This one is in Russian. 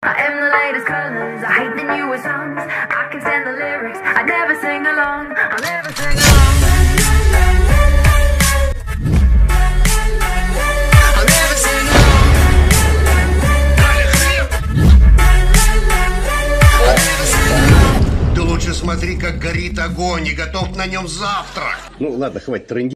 I am the latest colors, I hate the newest songs. I can stand the lyrics, I never sing along. I'll never sing along. I'll never sing along. Ты лучше смотри, как горит огонь, и готов на нем завтрак. Ну ладно, хватит трындеть.